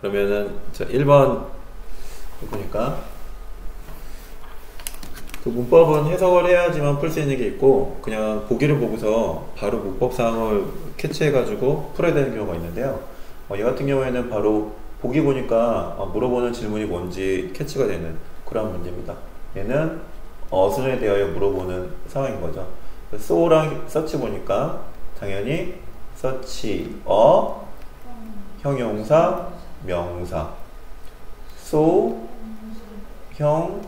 그러면은 자 1번 보니까 그 문법은 해석을 해야지만 풀 수 있는 게 있고 그냥 보기를 보고서 바로 문법 사항을 캐치해 가지고 풀어야 되는 경우가 있는데요. 어, 얘 같은 경우에는 바로 보기 보니까 어, 물어보는 질문이 뭔지 캐치가 되는 그런 문제입니다. 얘는 어순에 대하여 물어보는 상황인 거죠. so랑 such 보니까 당연히 서치 어 형용사 명사 so 형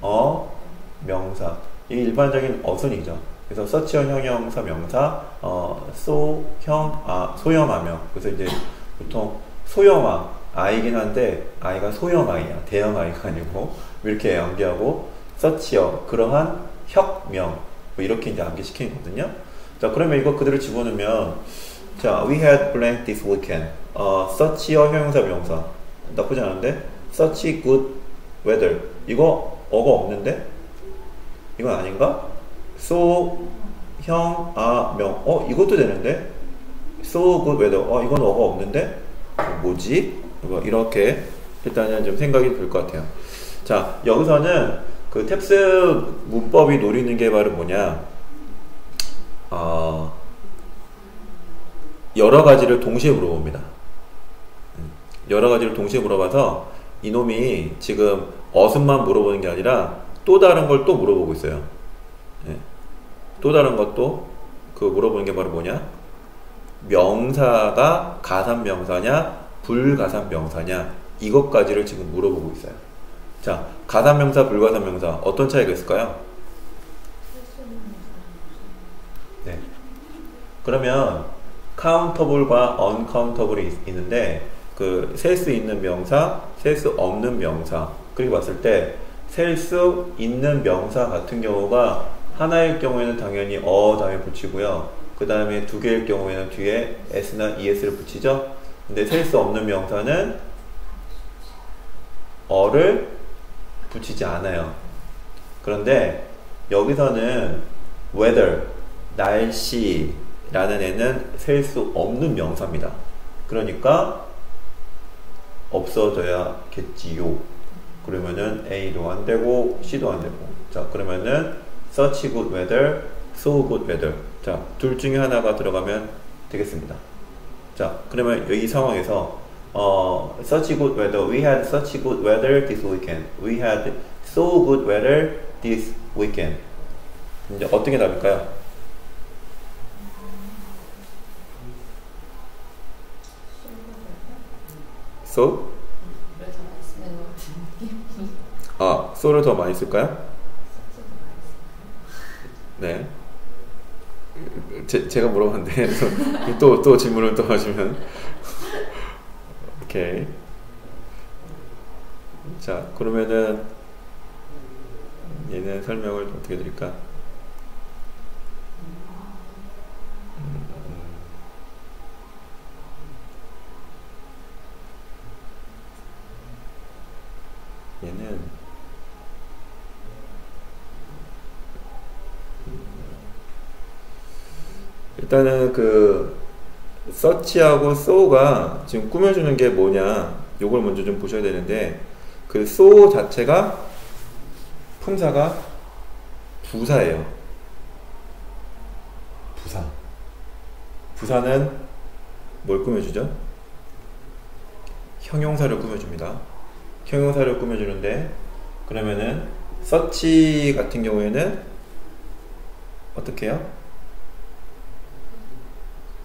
어, 명사. 이게 일반적인 어순이죠. 그래서 서치형 형용사 명사, 어, 소, 형, 아, 소형하며. 그래서 이제 보통 소형아, 아이긴 한데, 아이가 소형 아이야. 대형 아이가 아니고, 이렇게 암기하고, 서치어, 그러한 혁명. 뭐 이렇게 이제 암기시키는 거거든요. 자, 그러면 이거 그대로 집어넣으면, 자, we had blank this weekend. 어, 서치어 형용사 명사. 나쁘지 않은데? such good weather. 이거 어가 없는데? 이건 아닌가? so, 형, 아, 명. 어, 이것도 되는데? so good weather. 어, 이건 어가 없는데? 어, 뭐지? 이거 이렇게 일단은 좀 생각이 들 것 같아요. 자, 여기서는 그 탭스 문법이 노리는 게 바로 뭐냐? 어, 여러 가지를 동시에 물어봅니다. 음, 여러 가지를 동시에 물어봐서 이놈이 지금 어순만 물어보는 게 아니라 또 다른 걸 또 물어보고 있어요. 예. 또 다른 것도 그 물어보는 게 바로 뭐냐? 명사가 가산 명사냐, 불가산 명사냐, 이것까지를 지금 물어보고 있어요. 자, 가산 명사, 불가산 명사, 어떤 차이가 있을까요? 네. 그러면 카운터블과 언카운터블이 있는데 그 셀 수 있는 명사, 셀 수 없는 명사 그리고 봤을 때 셀 수 있는 명사 같은 경우가 하나일 경우에는 당연히 어 다음에 붙이고요. 그 다음에 두 개일 경우에는 뒤에 s나 es를 붙이죠. 근데 셀 수 없는 명사는 어를 붙이지 않아요. 그런데 여기서는 weather, 날씨 라는 애는 셀 수 없는 명사입니다. 그러니까 없어져야겠지요. 그러면은 A도 안 되고 C도 안 되고. 자, 그러면은 such good weather, so good weather. 자, 둘 중에 하나가 들어가면 되겠습니다. 자, 그러면 이 상황에서 어, such good weather, we had such good weather this weekend. We had so good weather this weekend. 이제 어떻게 답일까요? So? 아, so를 더 많이 쓸까요? 네. 제, 제가 물어봤는데 또, 또 질문을 또 하시면 오케이 자 그러면은 얘는 설명을 어떻게 드릴까 얘는 일단은 그 서치하고 소가 지금 꾸며주는 게 뭐냐 요걸 먼저 좀 보셔야 되는데 그소 자체가 품사가 부사예요. 부사. 부사는 뭘 꾸며주죠? 형용사를 꾸며줍니다 형용사를 꾸며주는데 그러면은 서치 같은 경우에는 어떻게 해요?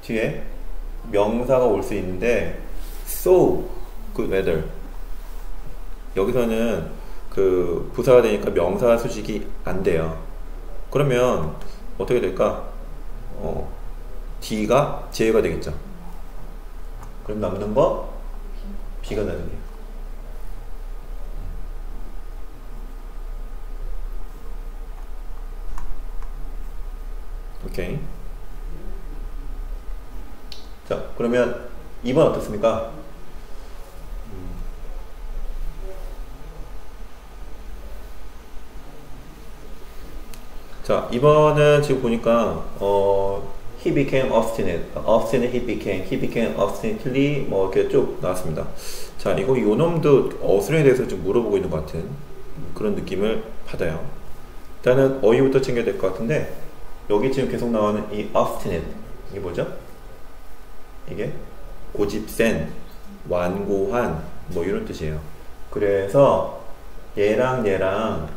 뒤에 명사가 올 수 있는데 so good weather 여기서는 그 부사가 되니까 명사 수식이 안 돼요. 그러면 어떻게 될까? 어, D가 제외가 되겠죠. 그럼 남는 거 B가 나중이에요. 오케이. 자, 그러면 2번 어떻습니까? 자, 2번은 지금 보니까, 어, he became obstinate. obstinate he became. he became obstinately 뭐 이렇게 쭉 나왔습니다. 자, 이거 요 놈도 어순에 대해서 좀 물어보고 있는 것 같은 그런 느낌을 받아요. 일단은 어휘부터 챙겨야 될 것 같은데 여기 지금 계속 나오는 이 obstinate 이게 뭐죠? 이게 고집센, 완고한 뭐 이런 뜻이에요. 그래서 얘랑 얘랑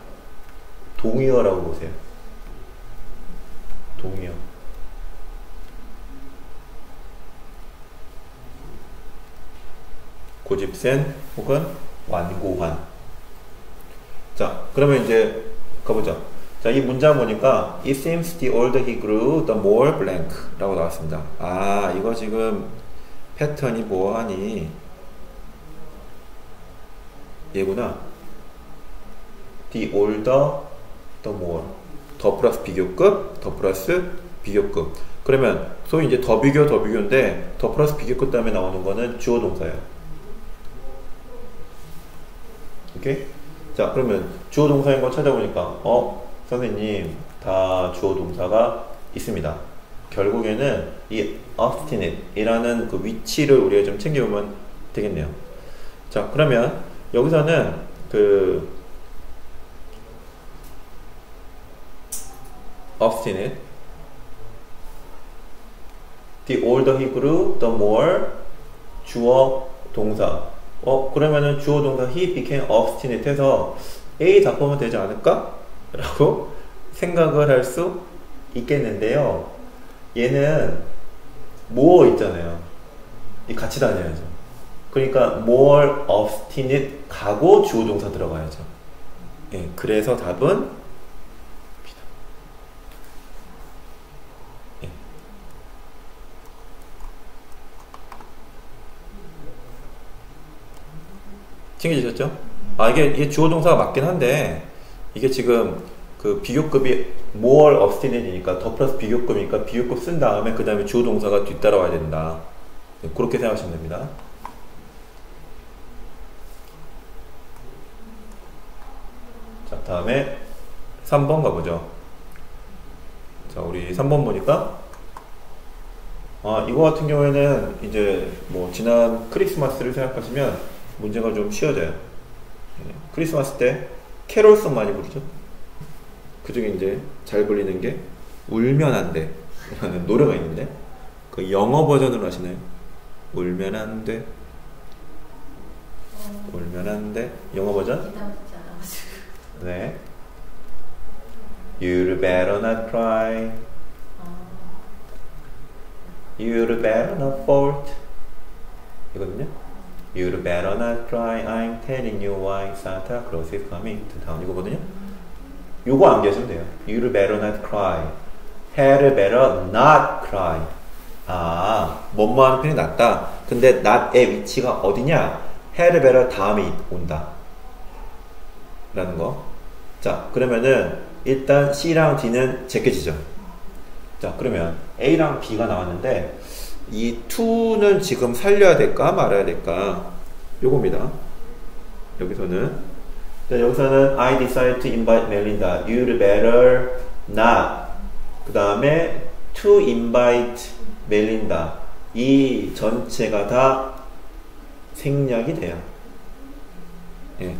동의어라고 보세요. 동의어. 고집센 혹은 완고한. 자, 그러면 이제 가보자. 자, 이 문장 보니까 It seems the older he grew, the more blank 라고 나왔습니다. 아, 이거 지금 패턴이 뭐하니? 얘구나. The older, the more. 더 플러스 비교급, 더 플러스 비교급. 그러면 소위 이제 더 비교, 더 비교인데 더 플러스 비교급 다음에 나오는 거는 주어 동사예요. 오케이? 자, 그러면 주어 동사인 거 찾아보니까 어, 선생님 다 주어 동사가 있습니다. 결국에는 이 obstinate 이라는 그 위치를 우리가 좀 챙겨보면 되겠네요. 자, 그러면 여기서는 그 obstinate the older he grew, the more 주어 동사 어 그러면은 주어 동사 he became obstinate 해서 A 답하면 되지 않을까? 라고 생각을 할 수 있겠는데요. 얘는 more 있잖아요. 이 같이 다녀야죠. 그러니까 more obstinate 가고 주어 동사 들어가야죠. 예, 그래서 답은 예. 챙겨주셨죠? 아 이게, 이게 주어 동사가 맞긴 한데 이게 지금 그 비교급이 more obstinate이니까 더 플러스 비교급이니까 비교급 쓴 다음에 그 다음에 주어 동사가 뒤따라와야 된다. 네, 그렇게 생각하시면 됩니다. 자 다음에 3번 가보죠. 자 우리 3번 보니까 아 이거 같은 경우에는 이제 뭐 지난 크리스마스를 생각하시면 문제가 좀 쉬워져요. 예, 크리스마스 때 캐롤송 많이 부르죠. 그 중에 이제 잘 불리는 게 울면 안 돼. 라는 노래가 있는데 그 영어 버전으로 하시나요? 울면 안 돼. 울면 안 돼. 영어 버전? 네. You'd better not cry. You'd better not fault. 이거든요. You'd better not cry. I'm telling you why Santa Claus is coming to town. 이거거든요. 요거 안 계시면 돼요. You'd better not cry. Had better not cry. 아, 뭐뭐 하는 편이 낫다. 근데 not의 위치가 어디냐? had better 다음에 온다. 라는 거. 자, 그러면은 일단 C랑 D는 제껴지죠. 자, 그러면 A랑 B가 나왔는데 이 2는 지금 살려야 될까 말아야 될까? 요겁니다. 여기서는 자, 여기서는 I decide to invite Melinda. You'd better not. 그 다음에 to invite Melinda. 이 전체가 다 생략이 돼요. 예.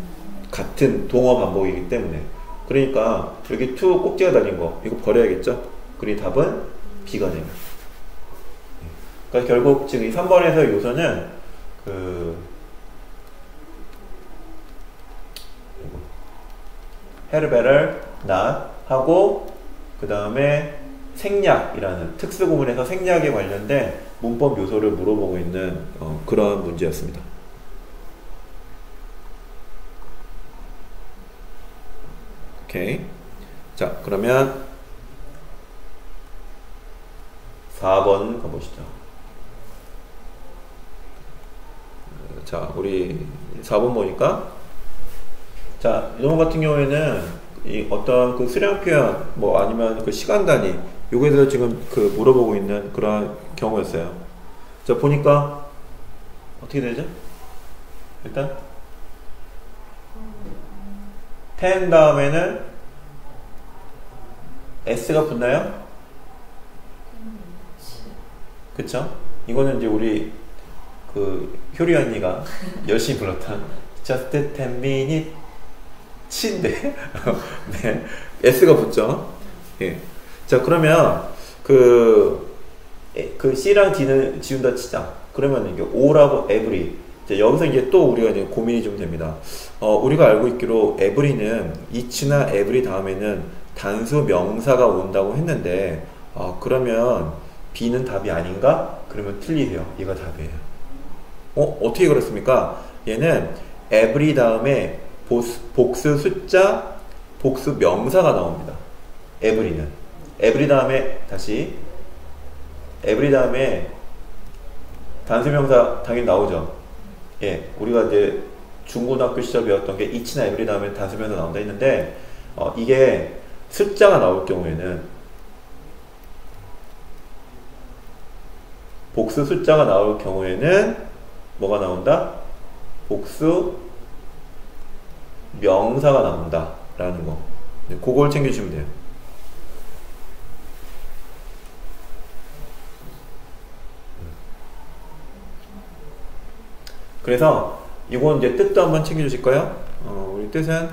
같은 동어 반복이기 때문에. 그러니까 여기 to 꼭지가 달린 거 이거 버려야겠죠? 그리고 답은 B가 됩니다. 그러니까 결국 지금 이 3번에서 요소는 그 better not 하고 그 다음에 생략이라는 특수구문에서 생략에 관련된 문법 요소를 물어보고 있는 어, 그런 문제였습니다. 오케이. 자, 그러면 4번 가보시죠. 자, 우리 4번 보니까 자, 이런 것 같은 경우에는 이 어떤 그 수량 표현 뭐 아니면 그 시간 단위 요거에 대해서 지금 그 물어보고 있는 그런 경우였어요. 자, 보니까 어떻게 되죠? 일단 10 다음에는 S가 붙나요? 그쵸? 이거는 이제 우리 그 효리 언니가 열심히 불렀던 Just 10 minutes 치인데 네 S가 붙죠. 예. 자 그러면 그, 그 C랑 D는 지운다 치자. 그러면 이게 O라고 every. 여기서 이제 또 우리가 이제 고민이 좀 됩니다. 어, 우리가 알고 있기로 every는 each나 every 다음에는 단수 명사가 온다고 했는데, 어, 그러면 B는 답이 아닌가? 그러면 틀리세요. 얘가 답이에요. 어, 어떻게 그렇습니까? 얘는 every 다음에 보스, 복수 숫자, 복수 명사가 나옵니다. every는. every 다음에 다시 every 다음에 단수 명사 당연히 나오죠. 예, 우리가 이제 중고등학교 시절 배웠던 게 each나 every 다음에 단수 명사 나온다 했는데 어, 이게 숫자가 나올 경우에는 복수 숫자가 나올 경우에는 뭐가 나온다? 복수 명사가 나온다 라는 거 네, 그걸 챙겨주시면 돼요 그래서 이건 이제 뜻도 한번 챙겨주실까요? 어, 우리 뜻은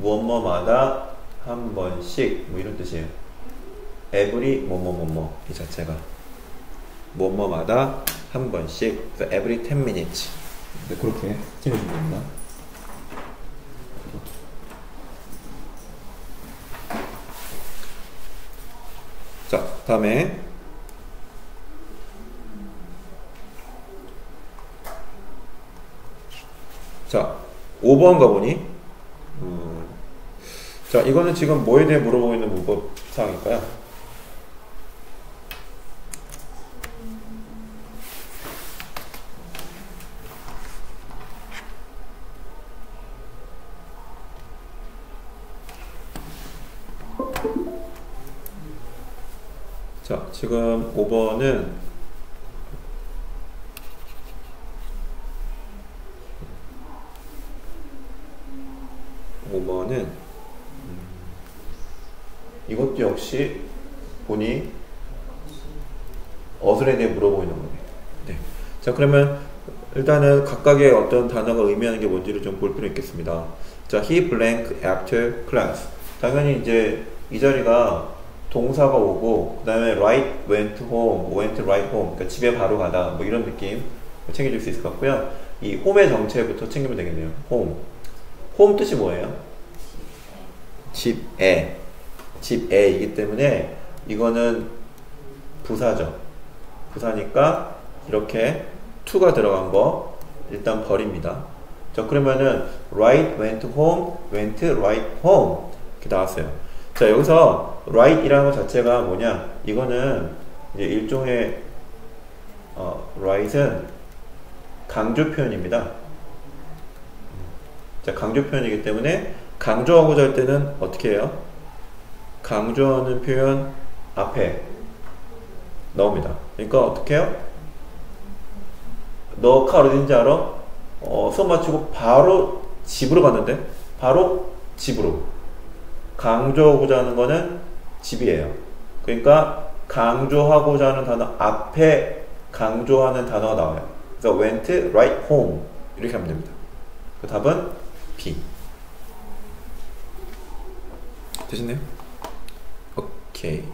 무엇뭐마다 한 번씩 뭐 이런 뜻이에요. every 뭐뭐뭐뭐 이 자체가 뭐뭐마다 한 번씩 every 10 minutes 네, 그렇게 챙겨주면 됩니다. 자, 다음에 자, 5번 가보니 음, 자, 이거는 지금 뭐에 대해 물어보고 있는 문법 사항일까요? 지금 5번은 오번은 이것도 역시 본이 어술에 대해 있는 겁니다. 네. 자, 그러면 일단은 각각의 어떤 단어가 의미하는 게 뭔지를 좀 볼 필요 있겠습니다. 자, he blank after class. 당연히 이제 이 자리가 동사가 오고 그 다음에 right went home, went right home. 그러니까 집에 바로 가다 뭐 이런 느낌 챙겨줄 수 있을 것 같고요. 이 홈의 정체부터 챙기면 되겠네요. home. 홈 뜻이 뭐예요? 집에 집에이기 때문에 이거는 부사죠. 부사니까 이렇게 to가 들어간 거 일단 버립니다. 자 그러면은 right went home, went right home 이렇게 나왔어요. 자 여기서 right이라는 것 자체가 뭐냐? 이거는 이제 일종의 어, right은 강조 표현입니다. 자 강조 표현이기 때문에 강조하고자 할 때는 어떻게 해요? 강조하는 표현 앞에 나옵니다. 그러니까 어떻게 해요? 너 칼 어딘지 알아? 어, 수업 마치고 바로 집으로 갔는데 바로 집으로 강조하고자 하는 거는 집이에요. 그러니까 강조하고자 하는 단어 앞에 강조하는 단어가 나와요. 그래서 went right home 이렇게 하면 됩니다. 그 답은 B. 되셨네요? 오케이.